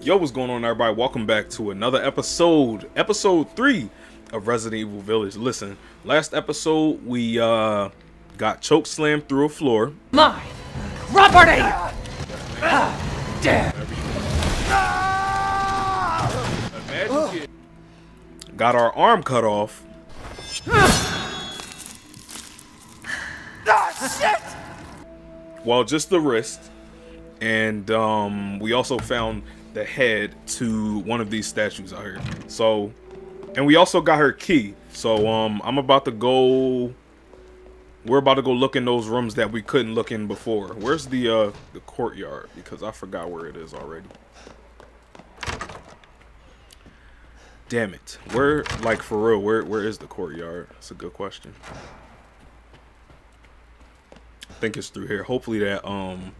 Yo, what's going on, everybody? Welcome back to another episode, episode three of Resident Evil Village. Listen, last episode we uh got choke slammed through a floor. My property! Damn! Imagine get- got our arm cut off. Ah, shit! Well, just the wrist, and um, we also found the head to one of these statues out here. So, and we also got her key. So, um, I'm about to go. We're about to go look in those rooms that we couldn't look in before. Where's the uh the courtyard? Because I forgot where it is already. Damn it. Where like for real, where where is the courtyard? That's a good question. I think it's through here. Hopefully that um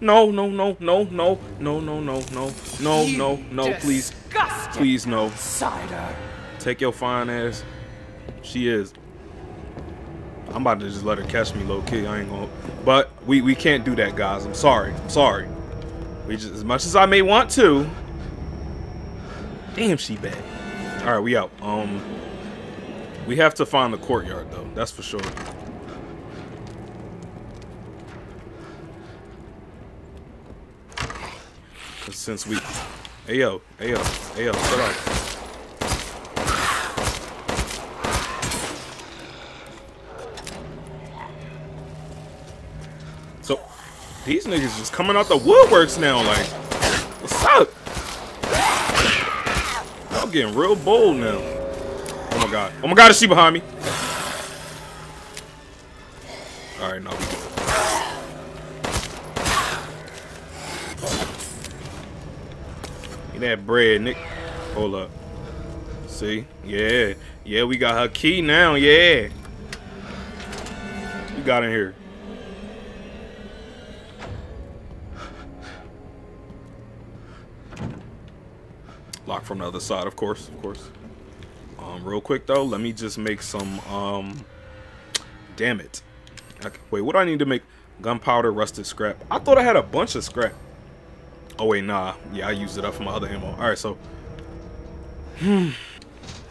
No, no, no, no, no, no, no, no, no, no, no, no, please. Please no. Cider. Take your fine ass. She is. I'm about to just let her catch me low key. I ain't gonna. But we we can't do that, guys. I'm sorry. I'm sorry. We just as much as I may want to. Damn, she bad. All right, we out. Um, we have to find the courtyard though. That's for sure. Since we, hey yo, hey yo, hey yo, shut up. So these niggas just coming out the woodworks now, like, what's up? I'm getting real bold now. Oh my god. Oh my god, is she behind me? Alright, no, we. Get that bread, Nick. Hold up. See? Yeah. Yeah, we got her key now, yeah. We got in here. Lock from the other side, of course, of course. Um, real quick though, let me just make some. Um, damn it. Okay, wait, what do I need to make? Gunpowder, rusted scrap. I thought I had a bunch of scrap. Oh wait, nah. Yeah, I used it up for my other ammo. All right, so.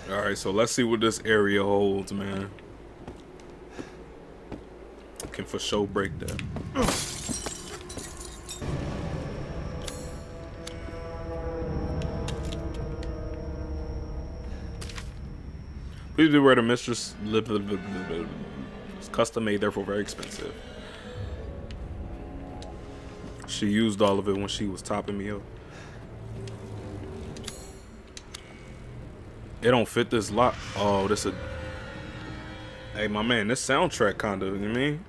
All right, so let's see what this area holds, man. Can for sure break that. Please beware the mistress. It's custom made, therefore very expensive. She used all of it when she was topping me up. It don't fit this lock. Oh, this a. Hey, my man, this soundtrack kind of. You know I mean?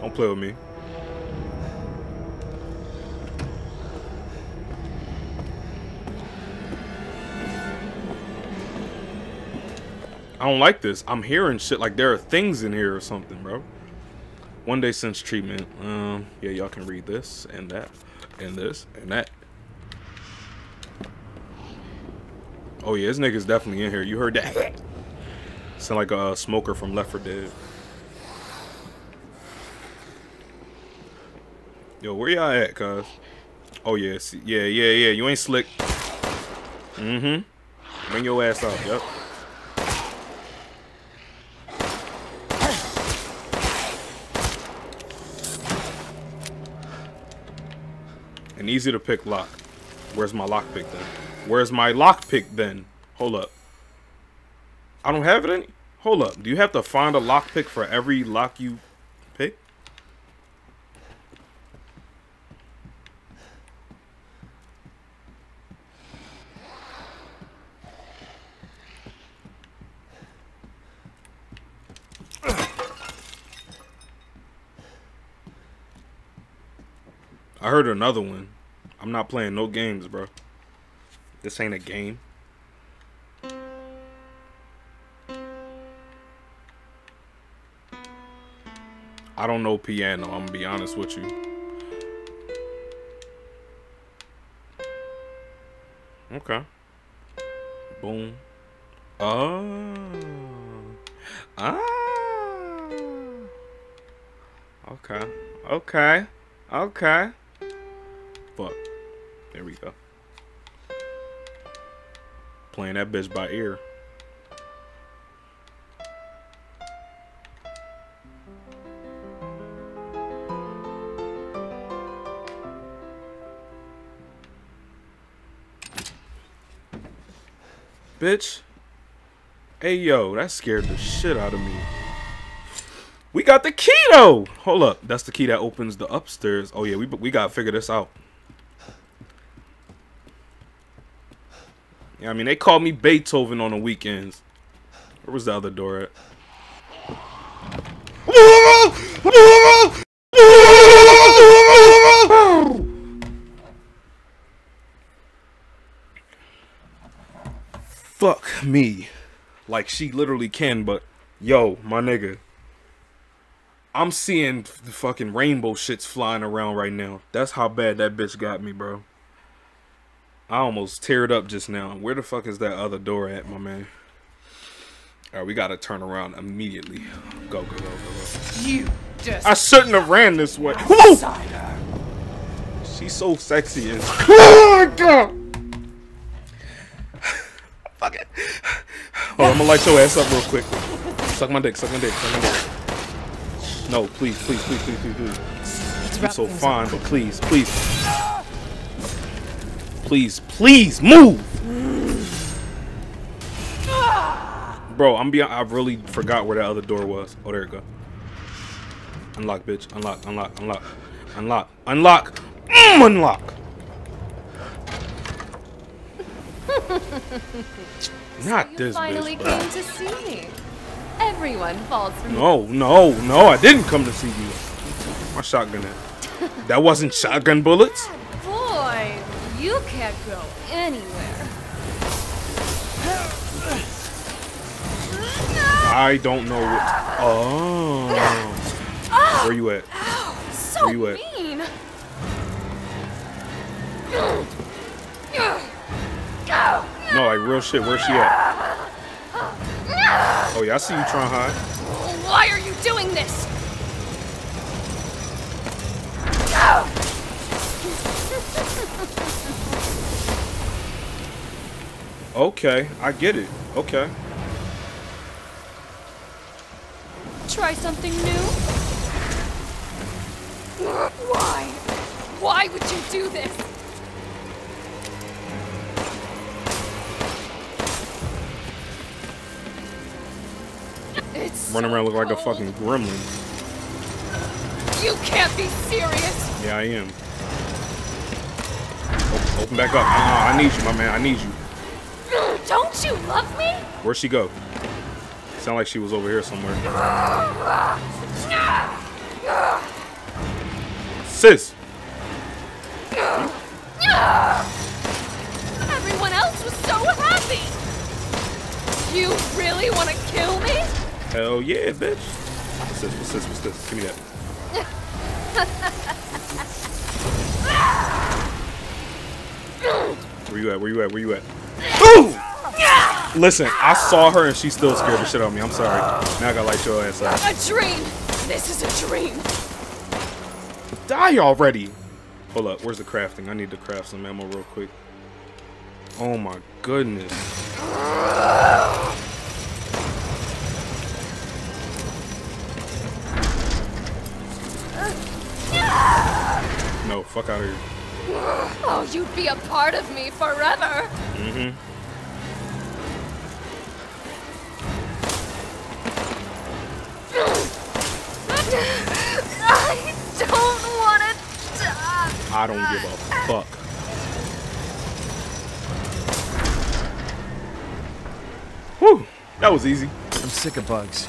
Don't play with me. I don't like this. I'm hearing shit like there are things in here or something, bro. One day since treatment. Um, yeah, y'all can read this and that and this and that. Oh yeah, this nigga's definitely in here. You heard that? Sound like a smoker from Left 4 Dead. Yo, where y'all at, cuz? Oh yeah, yeah, yeah, yeah. You ain't slick. Mm-hmm. Bring your ass out. Yep. An easy to pick lock. Where's my lock pick then? Where's my lock pick then? Hold up. I don't have it any. Hold up. Do you have to find a lock pick for every lock you pick? Heard another one. I'm not playing no games, bro. This ain't a game. I don't know piano, I'm gonna be honest with you. Okay. Boom. Oh. Ah. Okay. Okay. Okay. Fuck. There we go. Playing that bitch by ear. Bitch. Hey yo, that scared the shit out of me. We got the key though. Hold up, that's the key that opens the upstairs. Oh yeah, we we gotta figure this out. Yeah, I mean they called me Beethoven on the weekends. Where was the other door at? Fuck me. Like she literally can, but yo, my nigga. I'm seeing the fucking rainbow shits flying around right now. That's how bad that bitch got me, bro. I almost teared up just now. Where the fuck is that other door at, my man? Alright, we gotta turn around immediately. Go, go, go, go, go. You just I shouldn't have ran this way. She's so sexy and Oh my god! Fuck it. Oh, I'm gonna light your ass up real quick. Suck my dick, suck my dick, suck my dick. No, please, please, please, please, please, please. You're so fine, but please, please. Please, please, move! Bro, I'm being I really forgot where that other door was. Oh, there it go. Unlock, bitch. Unlock, unlock, unlock. Unlock, unlock. Mm, unlock. Not You this finally bitch, came to see me. Everyone falls for. No, no, no, I didn't come to see you. My shotgun at? That wasn't shotgun bullets? Boy, you can't go anywhere. I don't know what. Oh. oh. Where you at? So Where you at? mean. No, like real shit. Where's she at? Oh, yeah, I see you trying hard. Why are you doing this? Okay, I get it. Okay. Try something new? Why? Why would you do this? It's Running so around look like a fucking gremlin. You can't be serious. Yeah, I am. Open back up. Uh, I need you, my man. I need you. Don't you love me? Where'd she go? Sound like she was over here somewhere. Sis! Everyone else was so happy. You really want to kill me? Hell yeah, bitch. What's this? What's this? What's this? Give me that. Where you at? Where you at? Where you at? Ooh! Listen, I saw her and she still scared the shit out of me. I'm sorry. Now I gotta light your ass up. A dream. This is a dream. Die already! Hold up, where's the crafting? I need to craft some ammo real quick. Oh my goodness. No, fuck out of here. Oh, you'd be a part of me forever. Mm-hmm. I don't want to die. I don't give a fuck. Whew, that was easy. I'm sick of bugs.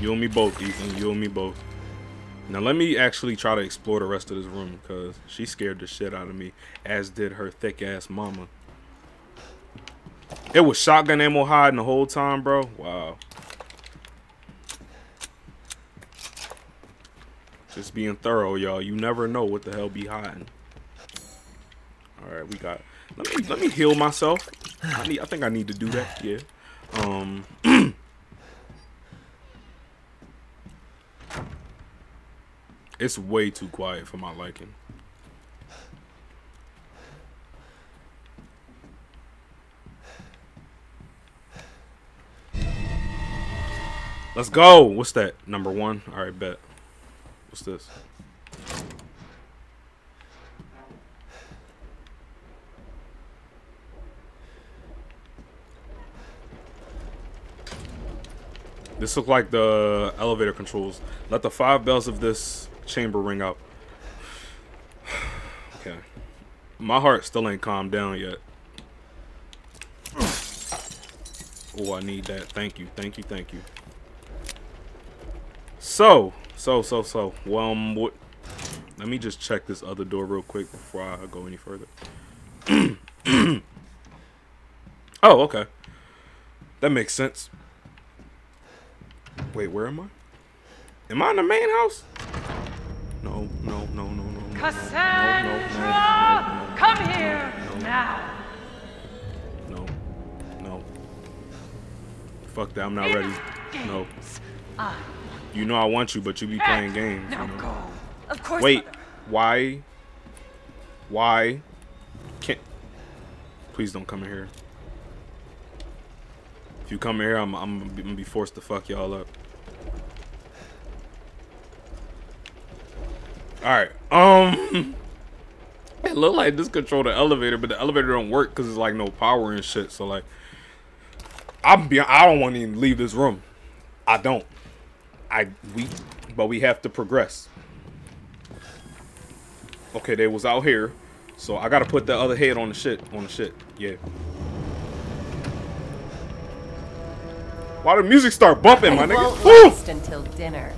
You and me both, Ethan. You and me both. Now let me actually try to explore the rest of this room because she scared the shit out of me, as did her thick ass mama. It was shotgun ammo hiding the whole time, bro. Wow. Just being thorough, y'all. You never know what the hell be hiding. All right, we got. Let me let me heal myself. I need. I think I need to do that. Yeah. Um. It's way too quiet for my liking. Let's go. What's that? Number one. All right, bet. What's this? This look like the elevator controls. Let the five bells of this chamber ring out. okay. My heart still ain't calmed down yet. Oh, I need that. Thank you, thank you, thank you. So, so, so, so. Well, um, what? Let me just check this other door real quick before I go any further. oh, okay. That makes sense. Wait, where am I? Am I in the main house? No, no, no, no, no. no. Cassandra! Come here now! No. No. Fuck that, I'm not ready. No. Ah, You know I want you, but you be playing games. now go. Of course. Wait, why? Why? Can't. Please don't come in here. If you come in here, I'm, I'm gonna be forced to fuck y'all up. Alright, um. It looked like this control the elevator, but the elevator don't work because it's like no power and shit. So like, I'm be I don't want to even leave this room. I don't. I we, but we have to progress. Okay, they was out here, so I gotta put the other head on the shit. On the shit, yeah. Why the music start bumping, my I won't nigga? Woo! until dinner.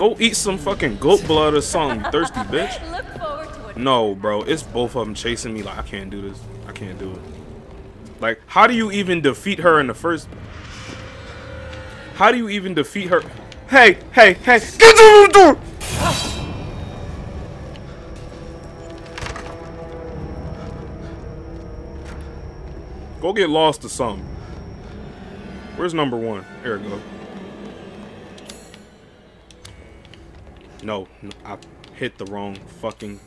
Go eat some fucking goat blood or something, you thirsty bitch. Look forward to it. No, bro, it's both of them chasing me. Like I can't do this. I can't do it. Like, how do you even defeat her in the first? How do you even defeat her? Hey, hey, hey! Get to the door! Go get lost or something. Where's number one? Here we go. No, no, I hit the wrong fucking.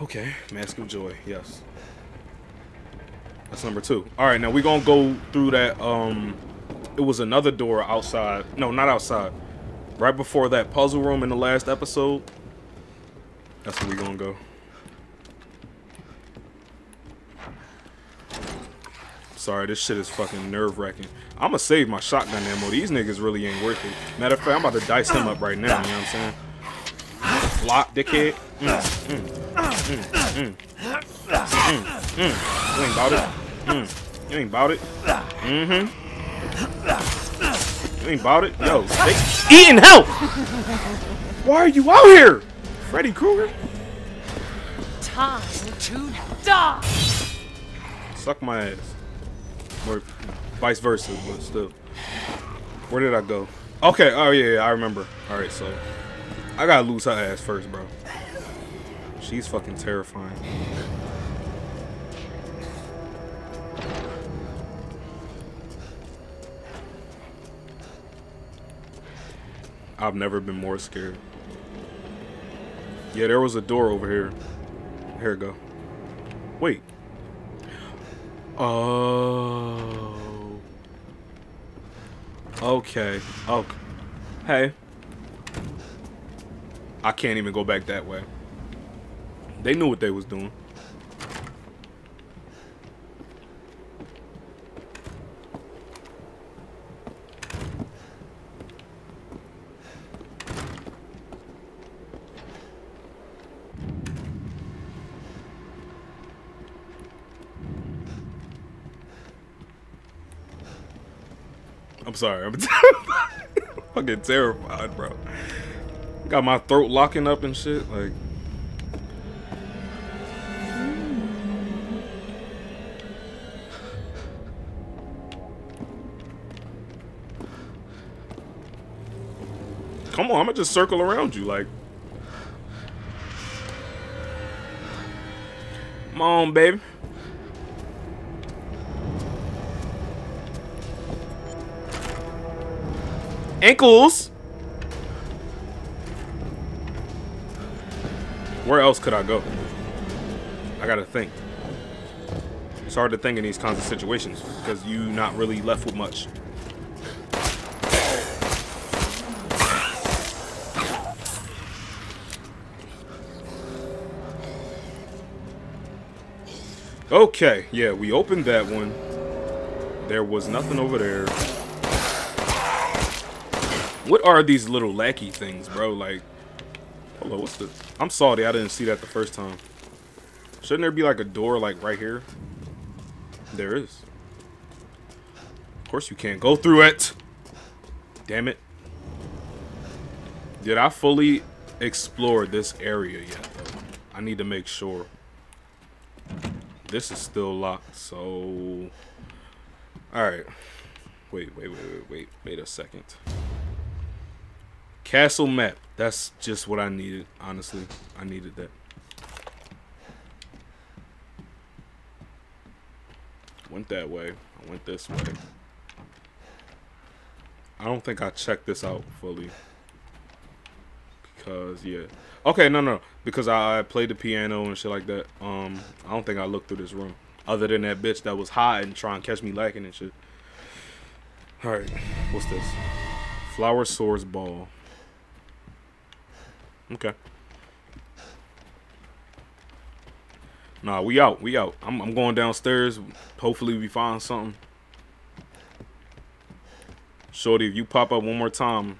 Okay, Mask of Joy. Yes, that's number two. All right, now we're gonna go through that. Um, it was another door outside. No, not outside. Right before that puzzle room in the last episode. That's where we're gonna go. Sorry, this shit is fucking nerve wracking. I'ma save my shotgun ammo. These niggas really ain't worth it. Matter of fact, I'm about to dice them up right now. You know what I'm saying? Block, dickhead. Mm, mm, mm, mm, mm, mm. You ain't about it. You ain't about it. Mm-hmm. You ain't about it. Yo, they eating help. Why are you out here, Freddy Krueger? Time to die! Suck my ass. Or vice versa, but still. Where did I go? Okay, oh yeah, yeah I remember. Alright, so I gotta lose her ass first, bro. She's fucking terrifying. I've never been more scared. Yeah, there was a door over here. Here we go. Wait. Oh. Okay. Okay. Hey. I can't even go back that way. They knew what they was doing. Sorry. I'm fucking terrified, bro. Got my throat locking up and shit. Like, come on, I'm gonna just circle around you. Like, come on, baby. Ankles. Where else could I go? I gotta think. It's hard to think in these kinds of situations because you not really left with much. Okay, yeah, we opened that one. There was nothing over there. What are these little lackey things, bro? Like, hold on, what's the... I'm salty, I didn't see that the first time. Shouldn't there be like a door like right here? There is. Of course you can't go through it. Damn it. Did I fully explore this area yet? I need to make sure. This is still locked, so... Alright. Wait, wait, wait, wait, wait. Wait a second. Castle map. That's just what I needed, honestly. I needed that. Went that way. I went this way. I don't think I checked this out fully. Because, yeah. Okay, no, no. Because I, played the piano and shit like that. Um, I don't think I looked through this room. Other than that bitch that was hiding, trying to catch me lacking and shit. Alright, what's this? Flower Swords Ball. Okay. Nah, we out. We out. I'm, I'm going downstairs. Hopefully we find something. Shorty, if you pop up one more time,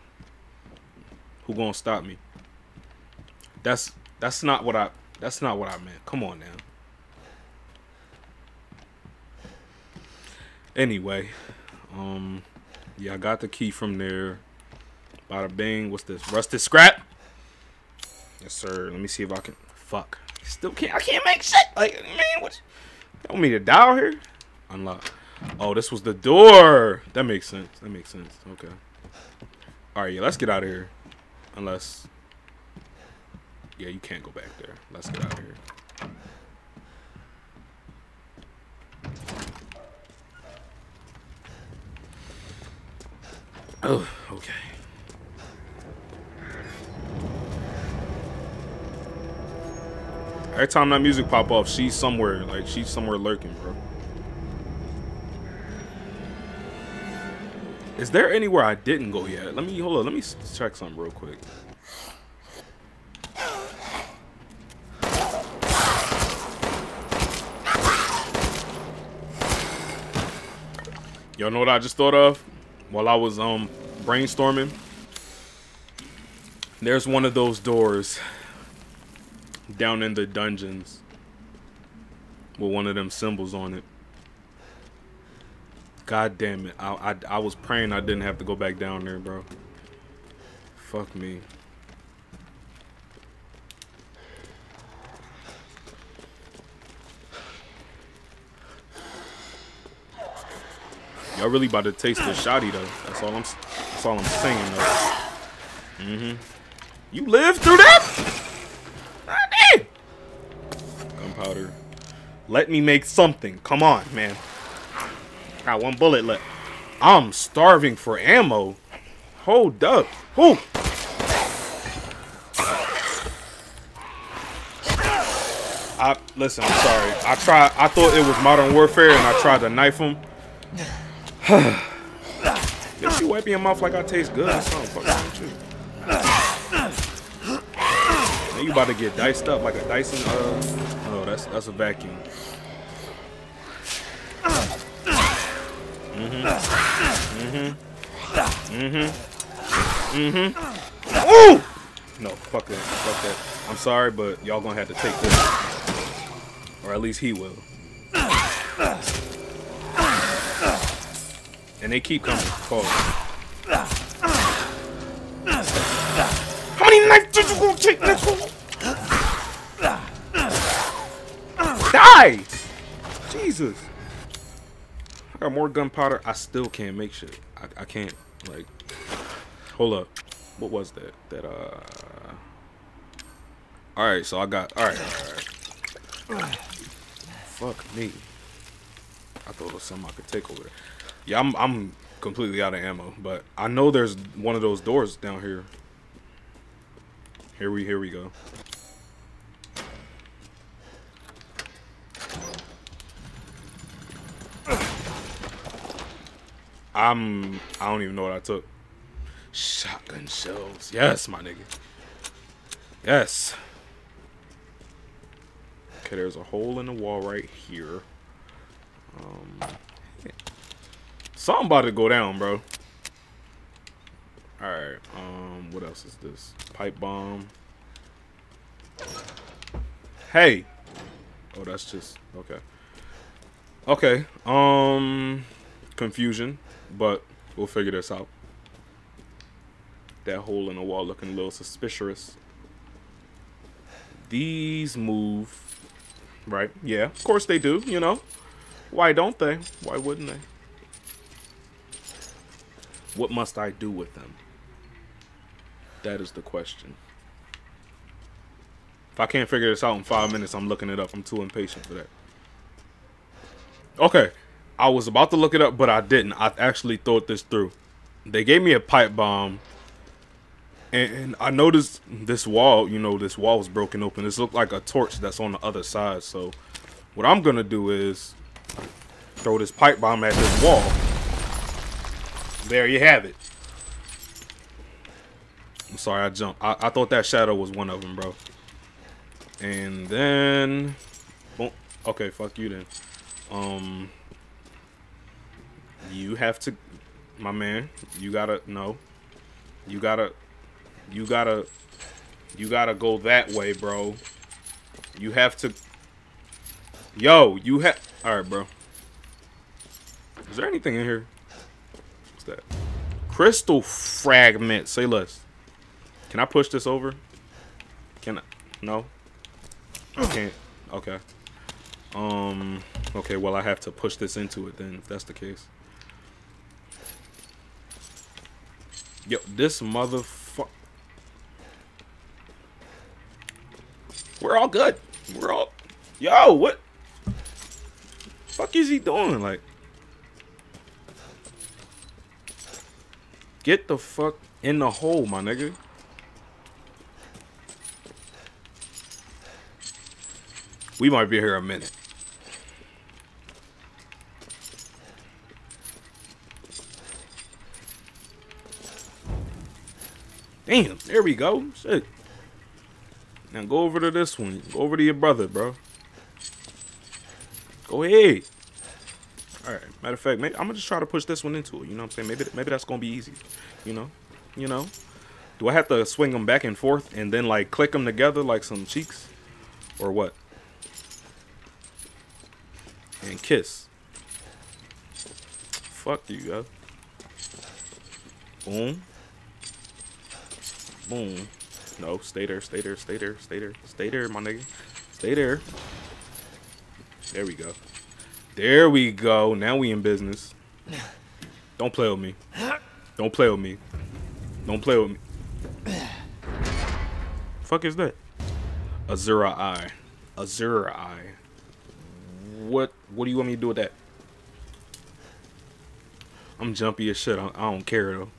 who gonna stop me? That's that's not what I that's not what I meant. Come on now. Anyway, um, yeah, I got the key from there. Bada bing. What's this? Rusted scrap. Yes, sir. Let me see if I can. Fuck. Still can't. I can't make shit. Like, man, what? You want me to die out here? Unlock. Oh, this was the door. That makes sense. That makes sense. Okay. All right, yeah. Let's get out of here. Unless. Yeah, you can't go back there. Let's get out of here. Oh, okay. Every time that music pop off, she's somewhere. Like, she's somewhere lurking, bro. Is there anywhere I didn't go yet? Let me, hold on. Let me check something real quick. Y'all know what I just thought of? While I was um brainstorming. There's one of those doors down in the dungeons with one of them symbols on it. God damn it. I, I, I was praying I didn't have to go back down there, bro. Fuck me. Y'all really about to taste the shoddy though. That's all I'm that's all I'm saying though. Mm-hmm. You lived through that? Gunpowder. Let me make something. Come on, man. Got one bullet left. I'm starving for ammo. Hold up. Who? I listen. I'm sorry. I tried. I thought it was Modern Warfare, and I tried to knife him. Bitch, you wiping your mouth like I taste good or something. Fuck you. You about to get diced up like a Dyson. Uh, that's that's a vacuum. Mm-hmm. Mm-hmm. Mm-hmm. Mm-hmm. Ooh! No, fuck that. Fuck that. I'm sorry, but y'all gonna have to take this. Or at least he will. And they keep coming. Pause. How many knives did you go take next Die! Jesus. I got more gunpowder. I still can't make shit. I, I can't, like... Hold up. What was that? That, uh... Alright, so I got... Alright, alright. Fuck me. I thought it was something I could take over there. Yeah, I'm I'm completely out of ammo, but I know there's one of those doors down here. Here we here we go. I'm. I don't even know what I took. Shotgun shells. Yes, my nigga. Yes. Okay, there's a hole in the wall right here. Um, something about to go down, bro. All right. Um, what else is this? Pipe bomb. Hey. Oh, that's just okay. Okay. Um, confusion, but we'll figure this out. That hole in the wall looking a little suspicious. These move, right? Yeah, of course they do. You know, why don't they? Why wouldn't they? What must I do with them? That is the question. If I can't figure this out in five minutes, I'm looking it up. I'm too impatient for that. Okay. I was about to look it up, but I didn't. I actually thought this through. They gave me a pipe bomb. And I noticed this wall, you know, this wall was broken open. This looked like a torch that's on the other side. So what I'm going to do is throw this pipe bomb at this wall. There you have it. I'm sorry, I jumped. I, I thought that shadow was one of them, bro. And then, boom. Okay, fuck you then. Um, you have to, my man. You gotta no. You gotta, you gotta, you gotta go that way, bro. You have to. Yo, you have. All right, bro. Is there anything in here? What's that? Crystal fragment. Say less. Can I push this over? Can I? No. I can't. Okay. Um. Okay. Well, I have to push this into it then. If that's the case. Yo, this motherfucker. We're all good. We're all. Yo, what? Fuck is he doing? Like. Get the fuck in the hole, my nigga. We might be here a minute. Damn, there we go. Shit. Now go over to this one. Go over to your brother, bro. Go ahead. All right. Matter of fact, maybe, I'm gonna just try to push this one into it. You know what I'm saying? Maybe maybe that's gonna be easy. You know, you know. Do I have to swing them back and forth and then like click them together like some cheeks, or what? And kiss. Fuck you, guys. Boom. Boom. No, stay there, stay there, stay there, stay there, stay there, my nigga. Stay there. There we go. There we go. Now we in business. Don't play with me. Don't play with me. Don't play with me. Fuck is that? Azura Eye. Azura Eye. What what do you want me to do with that? I'm jumpy as shit. I, I don't care though.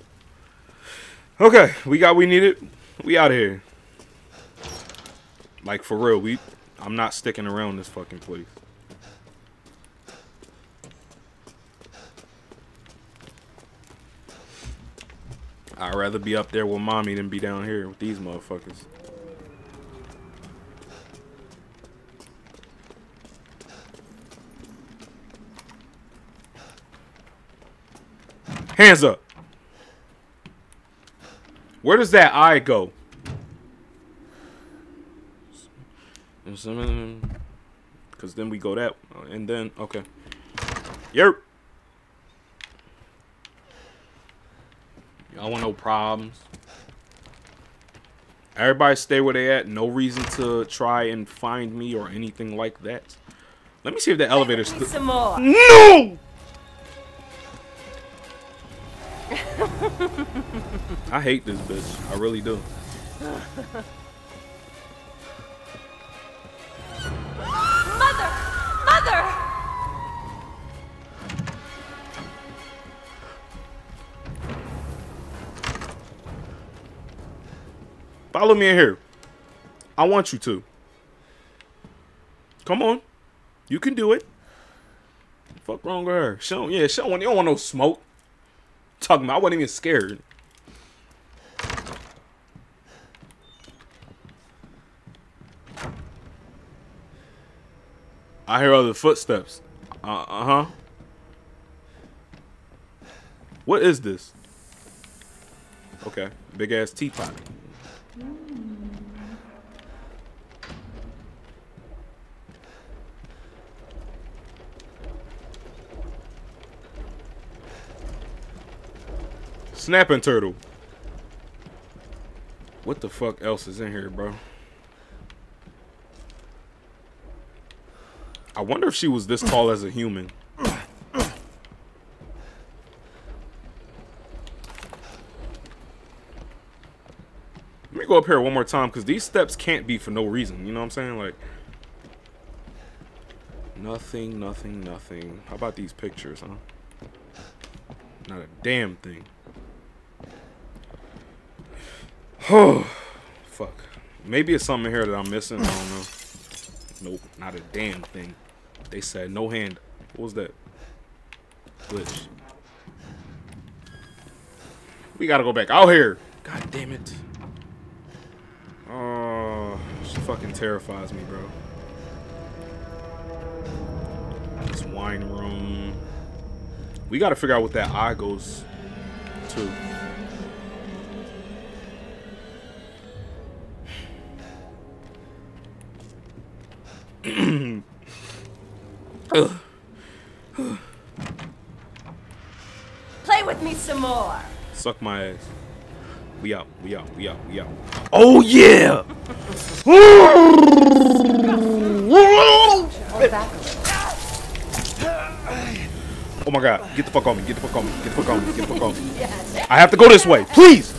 Okay, we got we needed. We out here. Like for real, we I'm not sticking around this fucking place. I'd rather be up there with mommy than be down here with these motherfuckers. Hands up. Where does that eye go? Because then we go that, and then, okay. Yep. Y'all want no problems. Everybody stay where they at. No reason to try and find me or anything like that. Let me see if the elevator's still. Some more. No! I hate this bitch. I really do. Mother! Mother! Follow me in here. I want you to. Come on. You can do it. Fuck wrong with her. She don't, yeah, she don't want, you don't want no smoke. Talking about, I wasn't even scared. I hear other footsteps. Uh, uh huh. What is this? Okay, big ass teapot. Snapping turtle. What the fuck else is in here, bro? I wonder if she was this tall as a human. Let me go up here one more time because these steps can't be for no reason. You know what I'm saying? Like, nothing, nothing, nothing. How about these pictures, huh? Not a damn thing. Oh, fuck. Maybe it's something here that I'm missing. I don't know. Nope, not a damn thing. They said no hand. What was that? Glitch. We gotta go back out here. God damn it. Oh, she fucking terrifies me, bro. This wine room. We gotta figure out what that eye goes to. Suck my ass. We out. We out. We out. We out. Oh yeah! Oh my god. Get the fuck on me. Get the fuck on me. Get the fuck on me. Get the fuck on me. I have to go this way. Please!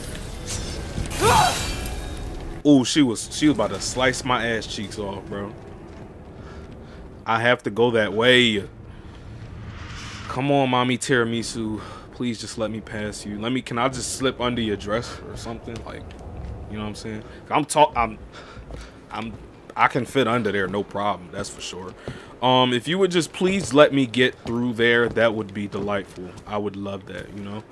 Ooh, she was she was about to slice my ass cheeks off, bro. I have to go that way. Come on, mommy tiramisu. Please just let me pass you. Let me can I just slip under your dress or something? Like, you know what I'm saying? I'm talk, I'm I'm I can fit under there, no problem. That's for sure. Um, if you would just please let me get through there, that would be delightful. I would love that, you know.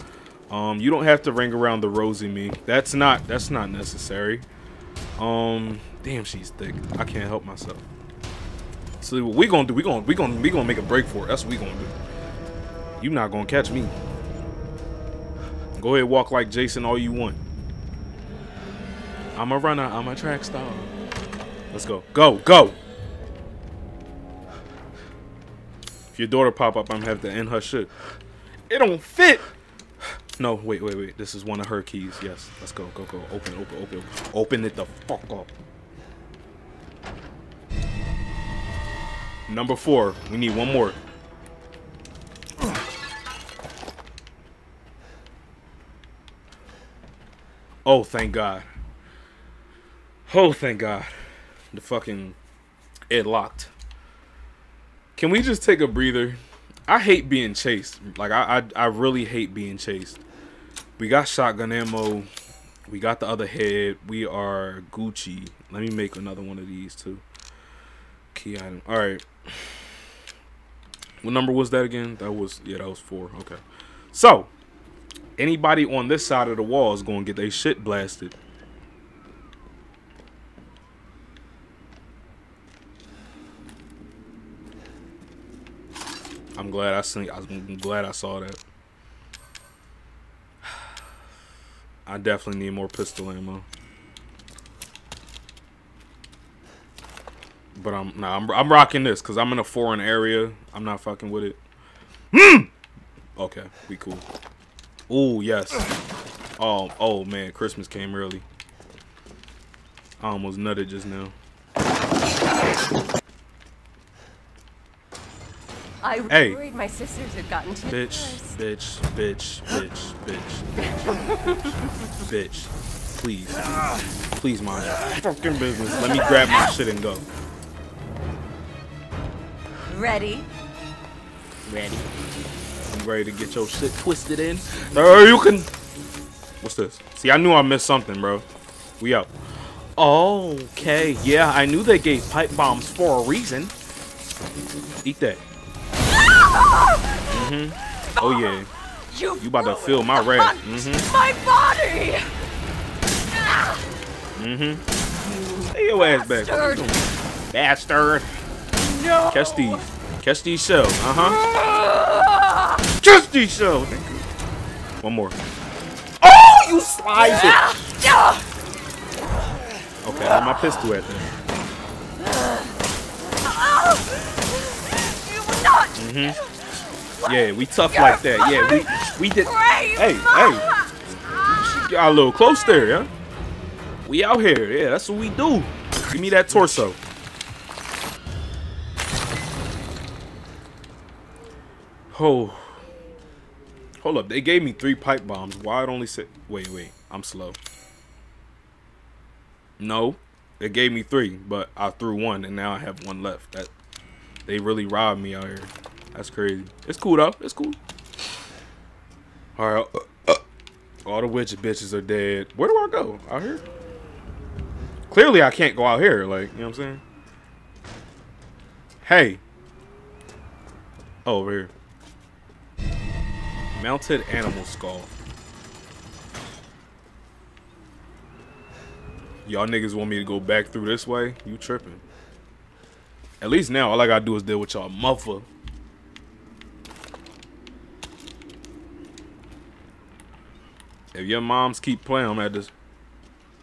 Um, you don't have to ring around the rosy me. That's not that's not necessary. Um, damn, she's thick. I can't help myself. So what we gonna do? We gonna we gonna we gonna make a break for it. That's what we gonna do. You not gonna catch me. Go ahead, walk like Jason all you want. I'm a runner. I'm a track star. Let's go. Go. Go. If your daughter pop up, I'm gonna have to end her shit. It don't fit. No, wait, wait, wait. This is one of her keys. Yes. Let's go. Go, go. Open, open, open. Open it the fuck up. Number four. We need one more. Oh, thank God. Oh, thank God. The fucking it locked. Can we just take a breather? I hate being chased. Like I, I, I really hate being chased. We got shotgun ammo. We got the other head. We are Gucci. Let me make another one of these too. Key item. All right. What number was that again? That was yeah, that was four. Okay. So anybody on this side of the wall is gonna get their shit blasted. I'm glad I seen. I'm glad I saw that. I definitely need more pistol ammo. But I'm nah, I'm I'm rocking this because I'm in a foreign area. I'm not fucking with it. Hmm. Okay, we cool. Oh yes. Oh oh man, Christmas came early. I almost nutted just now. I Hey. worried my sisters had gotten to you Bitch, bitch, bitch, bitch, bitch, bitch. Please, please mind your fucking business. Let me grab my shit and go. Ready? Ready? Ready to get your shit twisted in? There you can. What's this? See, I knew I missed something, bro. We out. Okay, yeah, I knew they gave pipe bombs for a reason. Eat that. Mm-hmm. Oh yeah. You, You about to feel my wrath. hunt. Mhm. My body! Mm-hmm. Hey your ass back. Bastard. Bastard. No! Catch these. Catch these shells. Uh-huh. Catch these shells. One more. Oh, you slide it. Okay, where my pistol at then? Not Mm-hmm. Yeah, we tough like that. Yeah, we we did. Hey, hey. Got a little close there, yeah. We out here. Yeah, that's what we do. Give me that torso. Oh. Hold up. They gave me three pipe bombs. Why it only said... Wait, wait. I'm slow. No. They gave me three, but I threw one, and now I have one left. That They really robbed me out here. That's crazy. It's cool, though. It's cool. All right. Uh, uh, all the witch bitches are dead. Where do I go? Out here? Clearly, I can't go out here. Like, you know what I'm saying? Hey. Oh, over here. Mounted animal skull. Y'all niggas want me to go back through this way? You tripping. At least now, all I gotta do is deal with y'all mother. If your moms keep playing, I'm at this.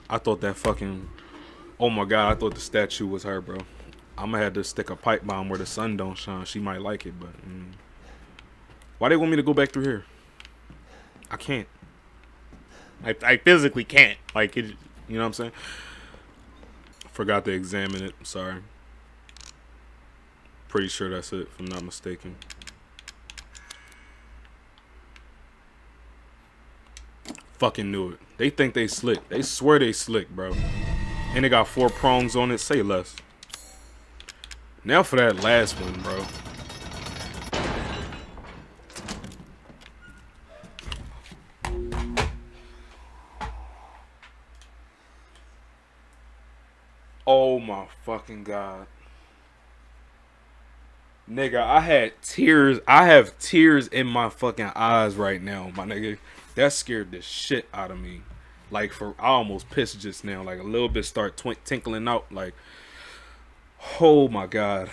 I thought that fucking. Oh my god, I thought the statue was her, bro. I'm gonna have to stick a pipe bomb where the sun don't shine. She might like it, but. Mm. Why they want me to go back through here? I can't. I, I physically can't. Like, it, you know what I'm saying? Forgot to examine it. I'm sorry. Pretty sure that's it, if I'm not mistaken. Fucking knew it. They think they slick. They swear they slick, bro. And they got four prongs on it. Say less. Now for that last one, bro. Oh my fucking god. Nigga, I had tears. I have tears in my fucking eyes right now, my nigga. That scared the shit out of me. Like for I almost pissed just now. Like a little bit start tinkling out. Like, oh my god,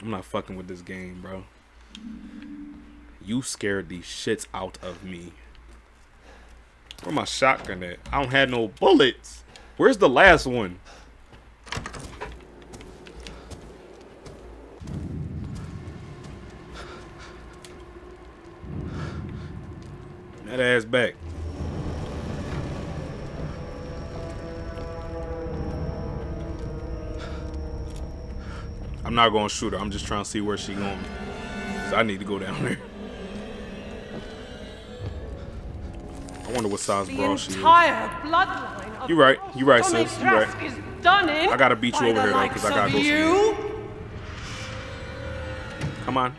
I'm not fucking with this game, bro. You scared these shits out of me. Where my shotgun at? I don't have no bullets. Where's the last one? That ass back. I'm not gonna shoot her. I'm just trying to see where she going. So I need to go down there. I wonder what size The bra she is. entire bloodline of You right. You right, sis. You right. Is done I gotta beat you over here though, 'cause I gotta go somewhere. you. Come on.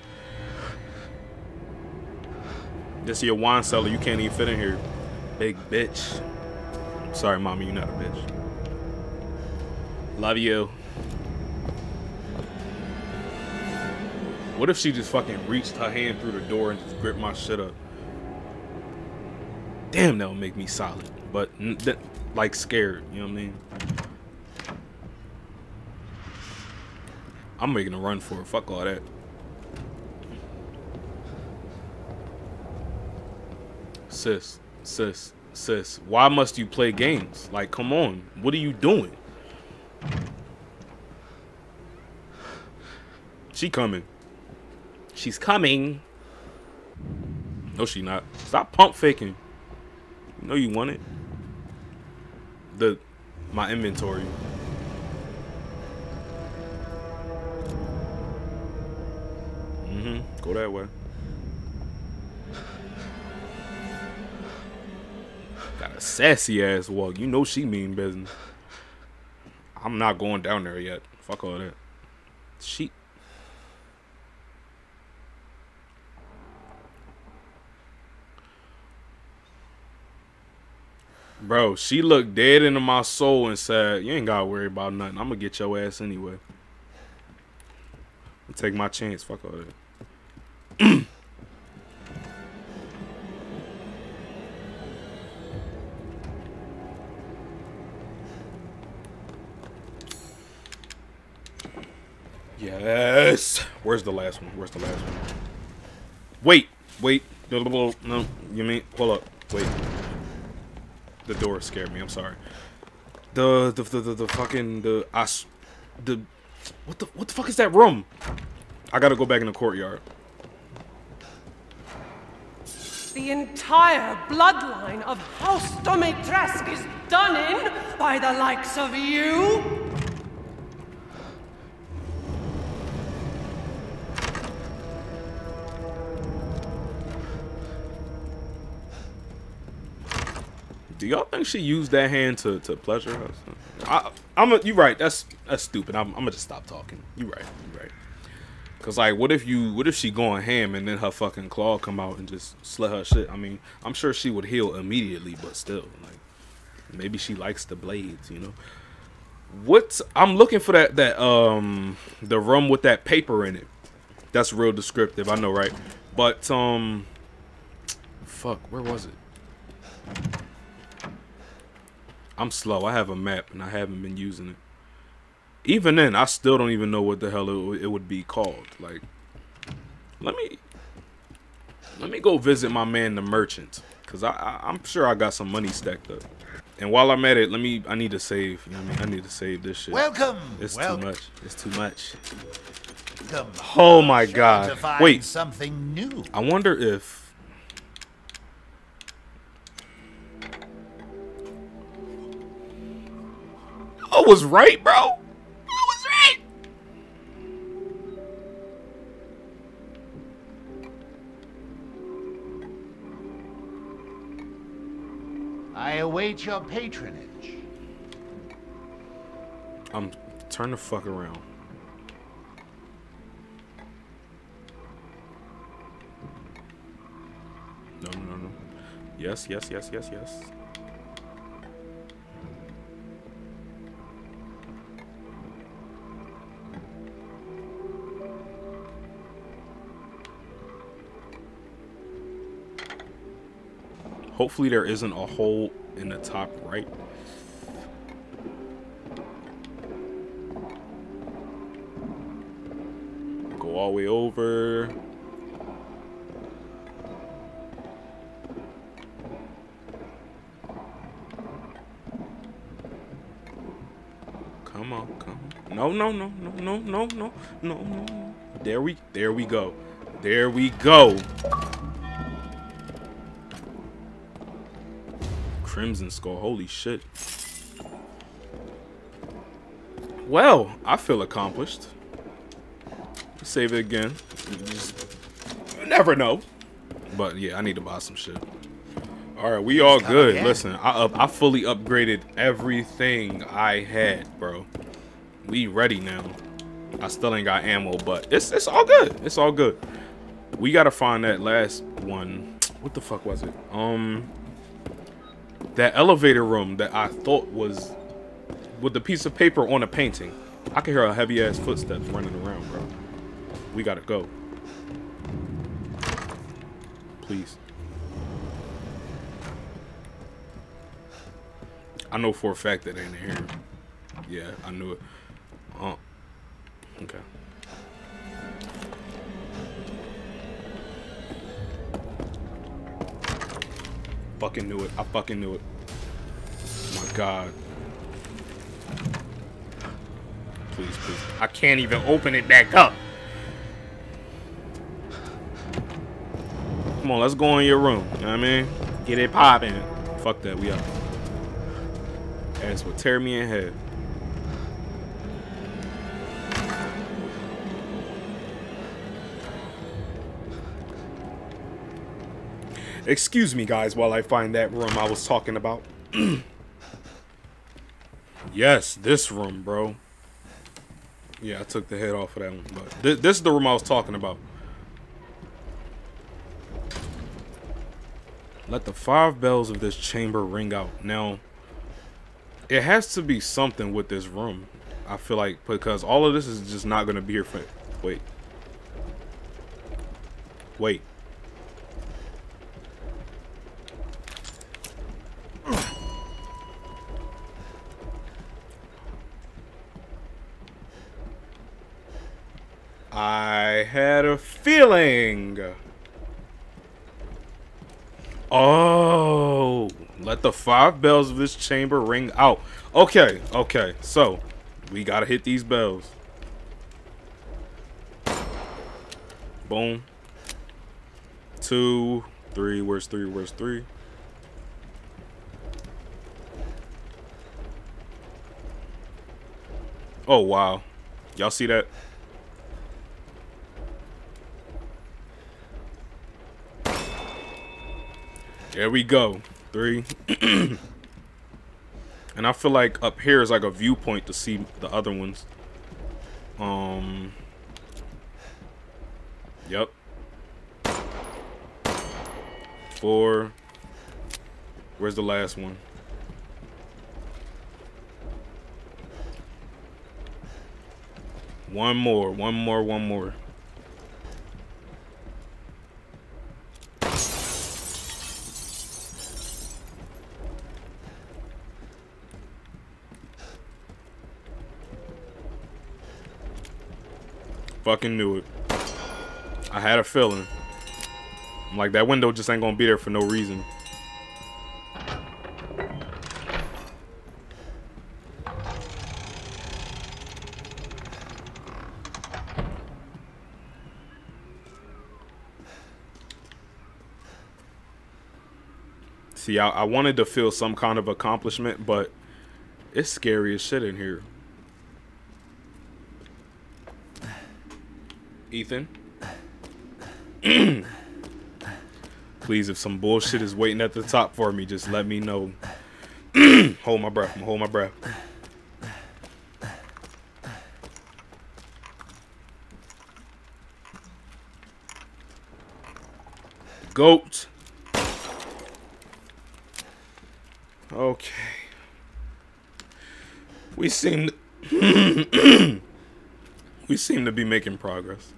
This is your wine cellar. You can't even fit in here. Big bitch. Sorry, mommy. You're not a bitch. Love you. What if she just fucking reached her hand through the door and just gripped my shit up? Damn, that would make me solid. But, like, scared. You know what I mean? I'm making a run for it. Fuck all that. Sis, sis, sis, why must you play games? Like, come on. What are you doing? She coming. She's coming. No, she not. Stop pump faking. You know you want it. The my inventory. Mm-hmm. Go that way. Got a sassy ass walk. You know she mean business. I'm not going down there yet. Fuck all that. She. Bro, she looked dead into my soul and said, You ain't gotta worry about nothing. I'm gonna get your ass anyway. I'll take my chance. Fuck all that. Yes. Where's the last one? Where's the last one? Wait, wait. No, you mean hold up. Wait. The door scared me. I'm sorry. The the the the, the fucking the I the what the what the fuck is that room? I gotta go back in the courtyard. The entire bloodline of House Dimitrescu is done in by the likes of you? Do y'all think she used that hand to, to pleasure us? I, I'm a, you right. That's that's stupid. I'm, I'm gonna just stop talking. You right. You right. Cause like, what if you, what if she going ham and then her fucking claw come out and just slit her shit? I mean, I'm sure she would heal immediately, but still, like, maybe she likes the blades, you know. What's I'm looking for that that um the rum with that paper in it. That's real descriptive. I know, right? But um, fuck, where was it? I'm slow. I have a map and I haven't been using it. Even then, I still don't even know what the hell it, it would be called. Like, let me let me go visit my man the merchant, cause I, I I'm sure I got some money stacked up. And while I'm at it, let me I need to save. You know what I mean? I need to save this shit. Welcome. It's welcome. too much. It's too much. Welcome. Oh my god. Wait. something new. I wonder if I was right, bro. I was right. I await your patronage. I'm turn the fuck around. No, no, no, no. Yes, yes, yes, yes, yes. Hopefully there isn't a hole in the top right. Go all the way over. Come on, come on. No, no, no, no, no, no, no, no, no, no. There we, there we go. There we go. Crimson Skull, holy shit. Well, I feel accomplished. Save it again. Just- you never know. But yeah, I need to buy some shit. All right, we all good. again. Listen, I up, I fully upgraded everything I had, bro. We ready now. I still ain't got ammo, but it's it's all good. It's all good. We gotta find that last one. What the fuck was it? Um, that elevator room that I thought was with the piece of paper on a painting. I can hear a heavy ass footsteps running around, bro. We gotta go. Please. I know for a fact that ain't here. Yeah, I knew it. Oh. Okay. Fucking knew it. I fucking knew it. my god. Please, please. I can't even open it back up. Come on, let's go in your room. You know what I mean? Get it popping. Fuck that, we up. Ass will tear me in half. Excuse me, guys, while I find that room I was talking about. yes, this room, bro. Yeah, I took the head off of that one. But th this is the room I was talking about. Let the five bells of this chamber ring out. Now, it has to be something with this room. I feel like because all of this is just not going to be here for. Wait. Wait. I had a Oh, let the five bells of this chamber ring out. Okay, okay, so we gotta hit these bells. Boom. Two, three, where's three, where's three? Oh, wow. Y'all see that? There we go. Three. and I feel like up here is like a viewpoint to see the other ones. Um. Yep. Four. Where's the last one? One more, one more, one more. Fucking knew it. I had a feeling. I'm like, that window just ain't gonna be there for no reason. See, I, I wanted to feel some kind of accomplishment, but it's scary as shit in here. Ethan? Please, if some bullshit is waiting at the top for me, just let me know. hold my breath. Hold my breath. Goat. Okay. We seem to we seem to be making progress.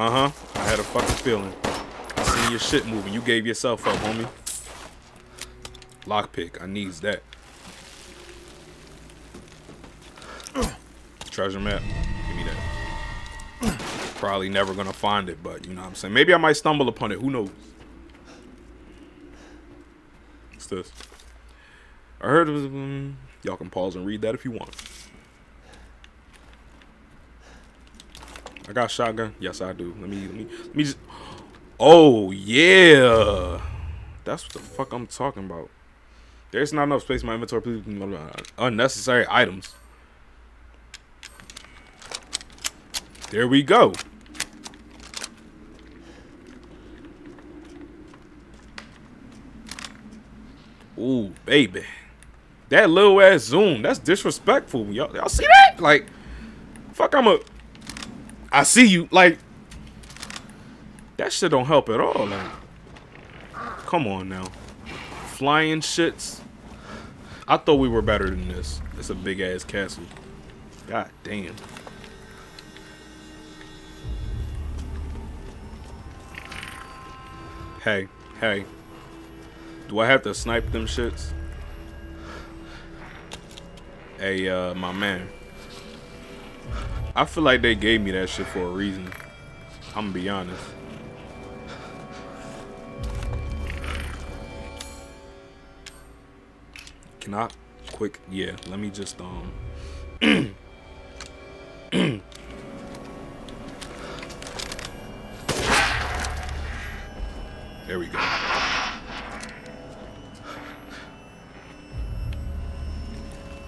Uh-huh. I had a fucking feeling. I seen your shit moving. You gave yourself up, homie. Lockpick. I needs that. Treasure map. Give me that. Probably never gonna find it, but you know what I'm saying. Maybe I might stumble upon it. Who knows? What's this? I heard it was. Um, Y'all can pause and read that if you want. I got shotgun. Yes, I do. Let me. Let me. Let me just. Oh yeah. That's what the fuck I'm talking about. There's not enough space in my inventory. Please, unnecessary items. There we go. Ooh, baby. That little ass zoom, that's disrespectful. Y'all, y'all see that? Like, fuck, I'm a. I see you. Like, that shit don't help at all. Like, come on now. Flying shits. I thought we were better than this. It's a big ass castle. God damn. Hey, hey. Do I have to snipe them shits? Hey, uh, my man. I feel like they gave me that shit for a reason. I'm gonna be honest. Can I quick? Yeah, let me just um. there we go.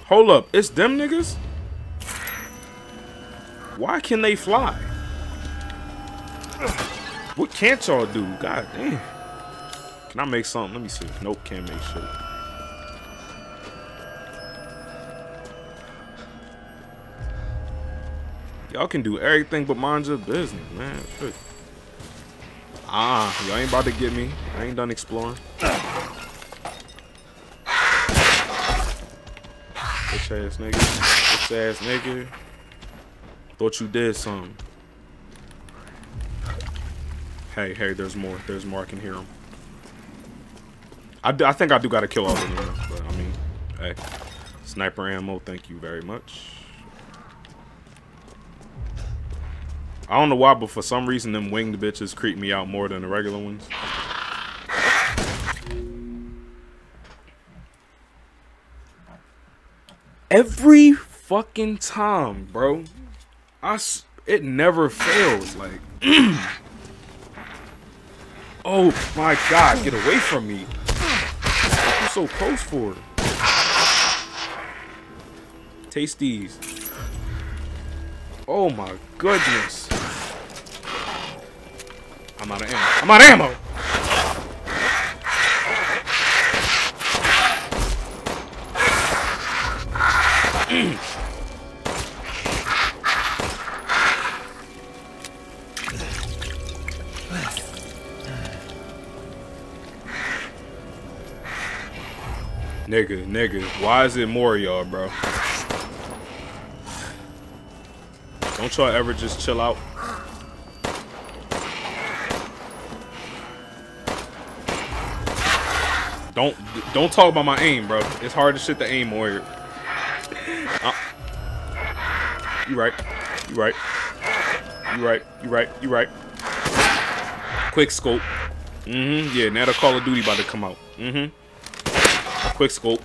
Hold up, it's them niggas? Why can they fly? What can't y'all do? God damn. Can I make something? Let me see. Nope, can't make shit. Y'all can do everything but mind your business, man. Shit. Ah, y'all ain't about to get me. I ain't done exploring. Bitch ass nigga. Bitch ass nigga. Thought you did something. Hey, hey, there's more. There's more. I can hear them. I, I think I do gotta kill all of them, but I mean, hey. Sniper ammo, thank you very much. I don't know why, but for some reason, them winged bitches creep me out more than the regular ones. Every fucking time, bro. It never fails. Like, oh my god, get away from me! So close for. Taste these. Oh my goodness. I'm out of ammo. I'm out of ammo! Nigga, nigga, why is it more y'all, bro? Don't y'all ever just chill out? Don't don't talk about my aim, bro. It's hard to shit the aim warrior. Uh, you right. You right. You right. You right. You right. Quick scope. Mm-hmm. Yeah, now the Call of Duty about to come out. Mm-hmm. Quick scope.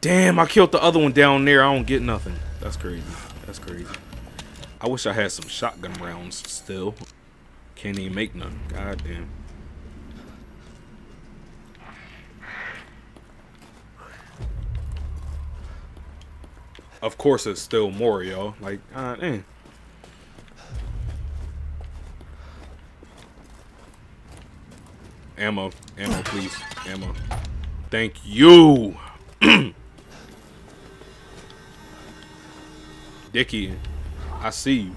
Damn, I killed the other one down there. I don't get nothing. That's crazy. That's crazy. I wish I had some shotgun rounds still. Can't even make none. God damn. Of course, it's still more, y'all. Like, uh, eh. Ammo. Ammo, please. Ammo. Thank you. Dickie, I see you.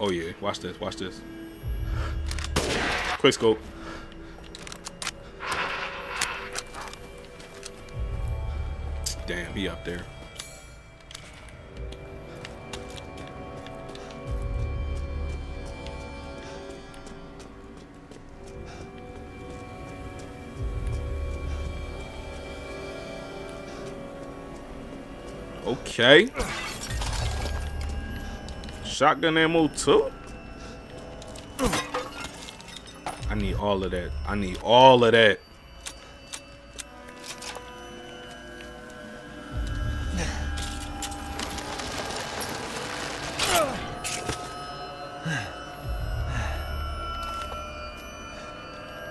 Oh yeah, watch this, watch this. Quick scope. Damn, he up there. Okay. Shotgun ammo too? I need all of that. I need all of that.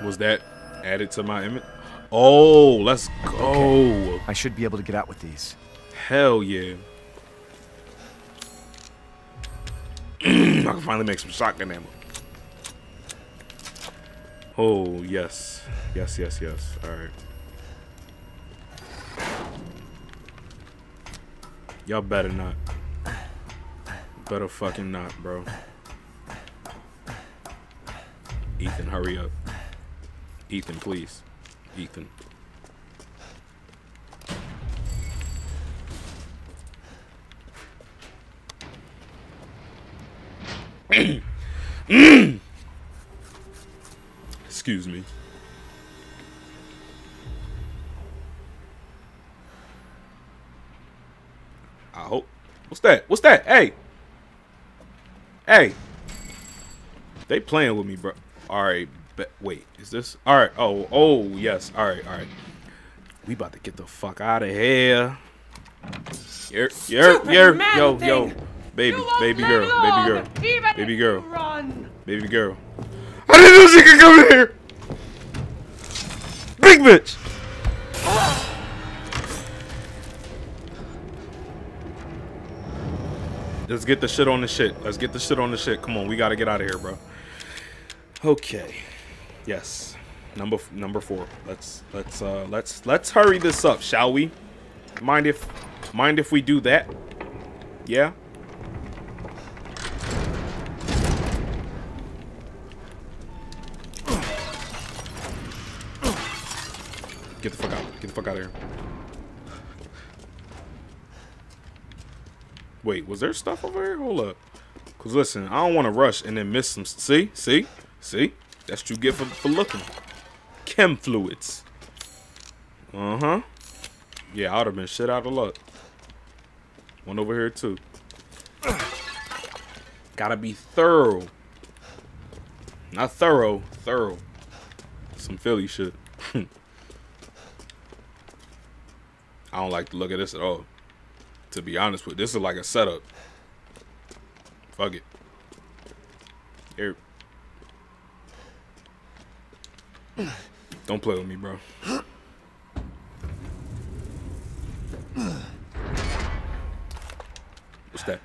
Was that added to my image? Oh, let's go. I should be able to get out with these. Hell yeah. I can finally make some shotgun ammo. Oh, yes. Yes, yes, yes. Alright. Y'all better not. Better fucking not, bro. Ethan, hurry up. Ethan, please. Ethan. Excuse me. I hope. What's that? What's that? Hey. Hey. They playing with me, bro. All right. But wait, is this? All right. Oh, oh, yes. All right, all right. We about to get the fuck out of here. Yer, yer, yer, yo, yo, baby, You won't baby girl, baby girl, baby girl. you Run. baby girl. I didn't know she could come in here. Big bitch. Let's get the shit on the shit. Let's get the shit on the shit. Come on, we gotta get out of here, bro. Okay. Yes. Number number four. Let's let's uh let's let's hurry this up, shall we? Mind if mind if we do that? Yeah. The fuck out of here. Wait, was there stuff over here? Hold up. Cause listen, I don't want to rush and then miss some. See, see, see, That's what you get for, for looking. Chem fluids. Uh huh. Yeah, I would have been shit out of luck. One over here too. Gotta be thorough. Not thorough, thorough. Some Philly shit. I don't like the look at this at all. To be honest with this is like a setup. Fuck it. Here. Don't play with me, bro. What's that?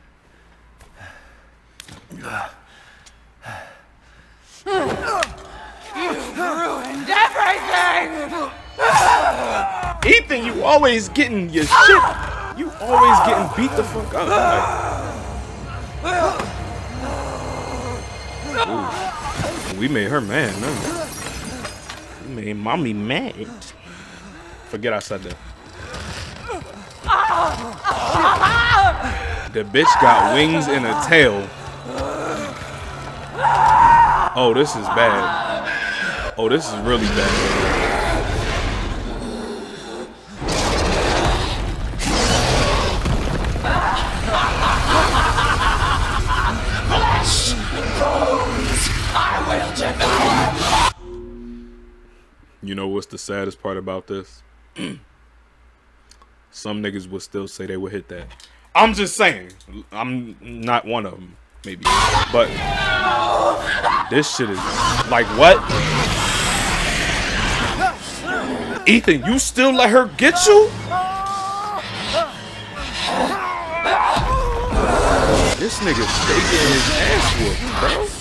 Ruined everything! Ethan, you always getting your shit. You always getting beat the fuck up. Like, We made her mad, man. We made mommy mad. Forget I said that. The bitch got wings and a tail. Oh, this is bad. Oh, this is really bad. Saddest part about this? Some niggas would still say they would hit that. I'm just saying. I'm not one of them, maybe. But this shit is like what? Ethan, you still let her get you? This nigga stay getting his ass whooped, bro.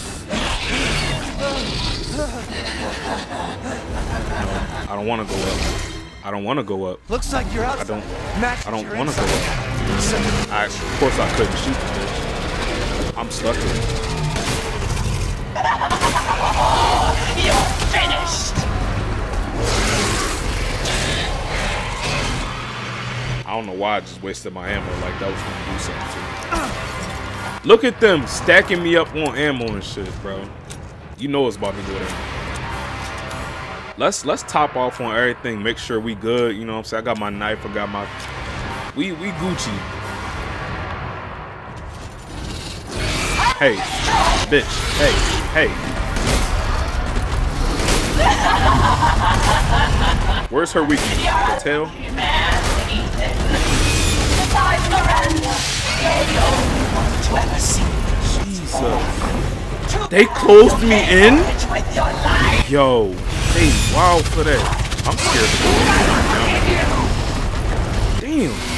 I don't want to go up. I don't want to go up. Looks like you're I outside. don't. Matches I don't want to go up. I, of course, I couldn't shoot the bitch. I'm stuck here. I don't know why I just wasted my ammo like that was gonna do something to me. Look at them stacking me up on ammo and shit, bro. You know it's about to go down. Let's let's top off on everything. Make sure we good. You know what I'm saying? I got my knife. I got my. We we Gucci. Hey, bitch. Hey, hey. Where's her weakness? The tail? Jesus. They closed me in? Yo, they wild for that. I'm scared to go in. Damn.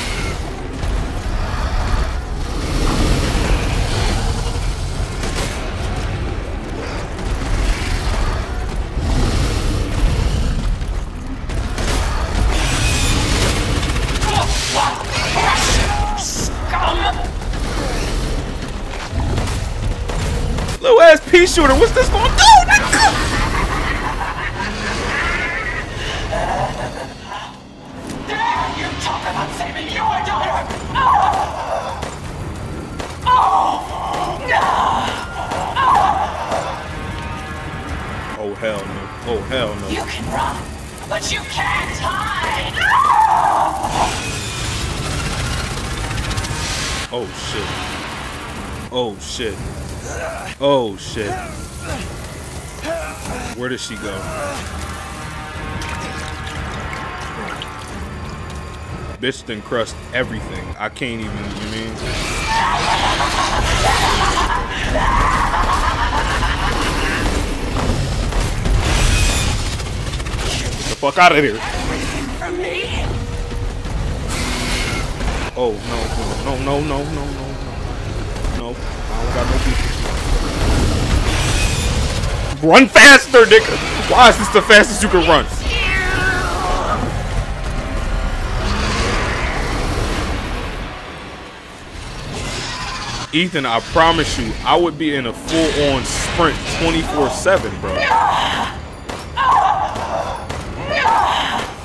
Where does she go? Bitch done crushed everything. I can't even, you mean? The fuck out of here. Oh no, no, no, no, no, no, no. No, I don't got no beef. Run faster, nigga! Why is this the fastest you can run? Ethan, I promise you, I would be in a full-on sprint 24-7, bro.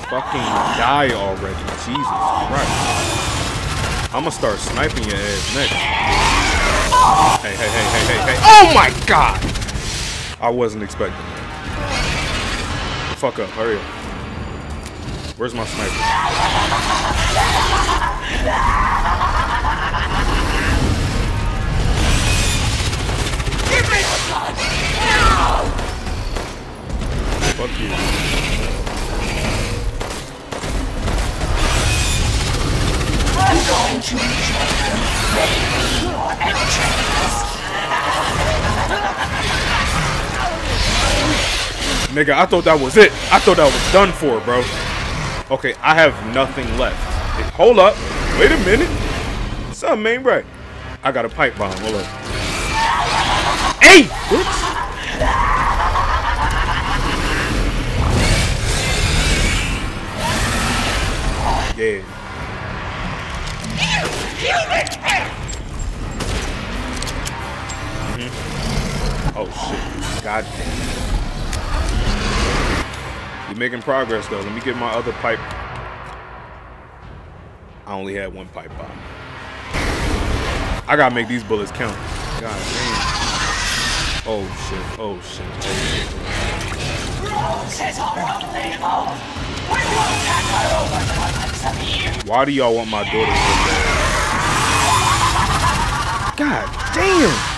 Fucking die already, Jesus Christ. I'm gonna start sniping your ass next. Hey, hey, hey, hey, hey, hey. Oh my god! I wasn't expecting that. fuck up. Hurry up. Where's my sniper? Fuck you. I'm going to enjoy your entrance. Nigga, I thought that was it. I thought that was done for, bro. Okay, I have nothing left. Hey, hold up. Wait a minute. Something ain't right. I got a pipe bomb. Hold up. Hey, bitch. Yeah. Mhm. Oh shit. God damn. You're making progress though. Let me get my other pipe. I only had one pipe bomb. I gotta make these bullets count. God damn. Oh shit. Oh shit. Oh shit. Why do y'all want my daughter live? God damn.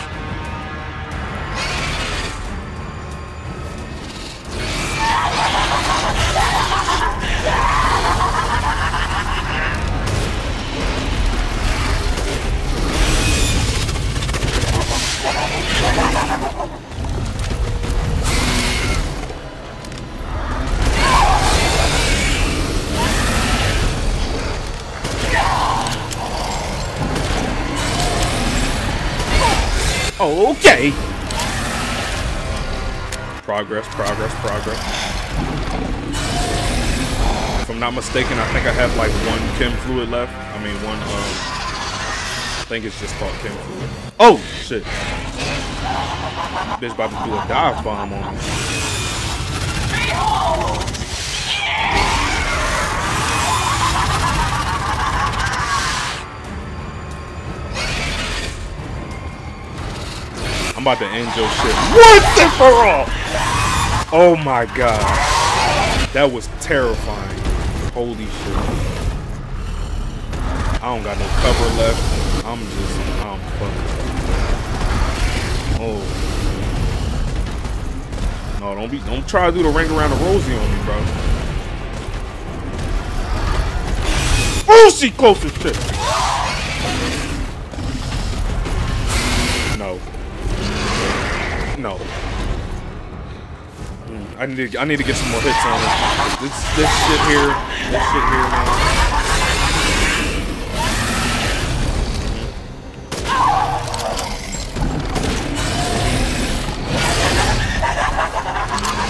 Okay. Progress, progress, progress. If I'm not mistaken, I think I have like one chem fluid left. I mean, one, um, I think it's just called chem fluid. Oh, shit. Bitch about to do a dive bomb on me. I'm about to end your shit. Once and for all! Oh my god. That was terrifying. Holy shit. I don't got no cover left. I'm just, I'm fucking. Oh. No, don't be, don't try to do the ring around the rosy on me, bro. Oh, she close as shit. No. Mm, I need to, I need to get some more hits on it. This this shit here, this shit here, man.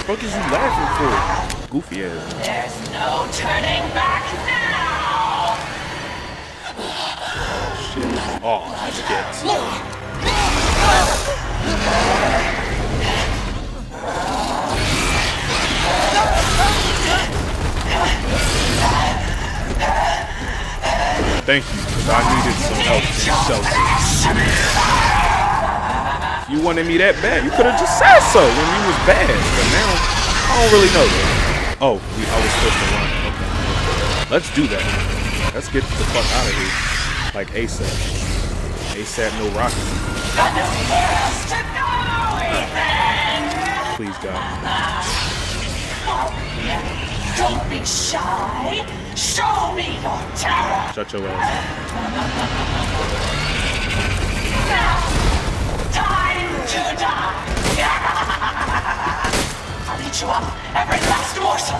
What is you laughing for? Goofy ass. There's no turning back now. Shit. Oh shit. Thank you, because I needed some help from Celsius. If you wanted me that bad, you could have just said so when you was bad. But now, I don't really know. Oh, we, I was supposed to run. Okay. Let's do that. Let's get the fuck out of here. Like ASAP. ASAP, no rocket. Please, God. Don't be shy. Show me your terror. Shut your ass. Time to die. I'll eat you up, every last morsel.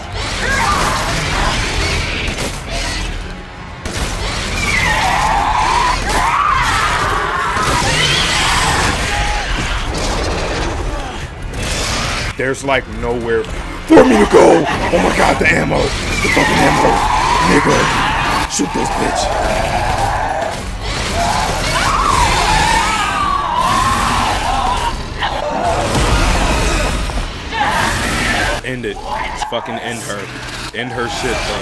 There's like nowhere for me to go. Oh my god, the ammo. The fucking ammo. Nigga. Shoot this bitch. End it. Fucking end her. End her shit, bro.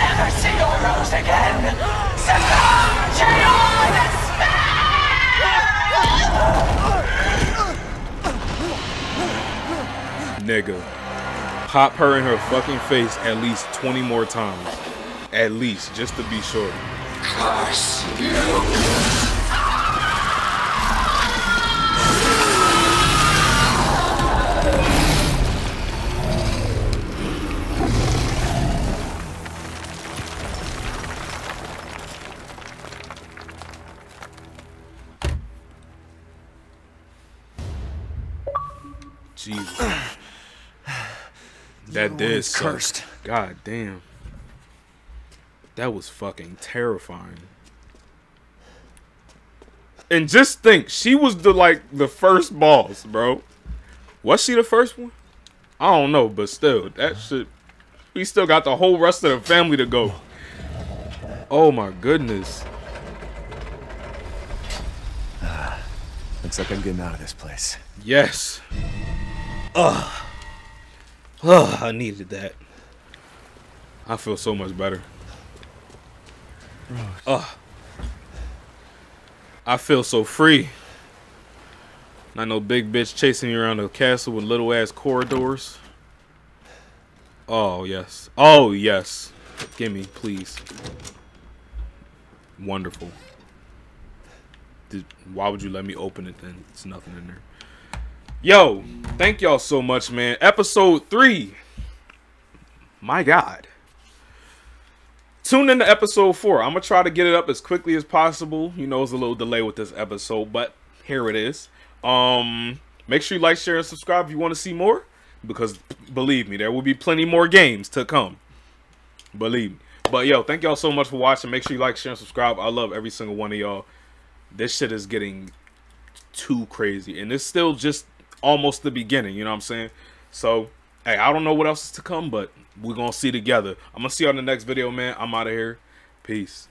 Never see your rose again. Succumb to your despair. Nigga. Pop her in her fucking face at least 20 more times. At least, just to be sure. Curse you! That did suck. cursed. God damn. That was fucking terrifying. And just think, she was the like the first boss, bro. Was she the first one? I don't know, but still, that shit. We still got the whole rest of the family to go. Oh my goodness. Ah, looks like I'm getting out of this place. Yes. Ugh. Ugh, I needed that. I feel so much better. Oh, I feel so free. Not no big bitch chasing me around the castle with little ass corridors. Oh, yes. Oh, yes. Gimme, please. Wonderful. Did, why would you let me open it then? It's nothing in there. Yo, thank y'all so much, man. Episode three. My God. Tune in to episode four. I'm gonna try to get it up as quickly as possible. You know, it's a little delay with this episode, but here it is. Um, make sure you like, share, and subscribe if you want to see more. Because believe me, there will be plenty more games to come. Believe me. But yo, thank y'all so much for watching. Make sure you like, share, and subscribe. I love every single one of y'all. This shit is getting too crazy, and it's still just almost the beginning. You know what I'm saying? So, hey, I don't know what else is to come, but we're gonna see together. I'm gonna see you on the next video, man. I'm out of here. Peace.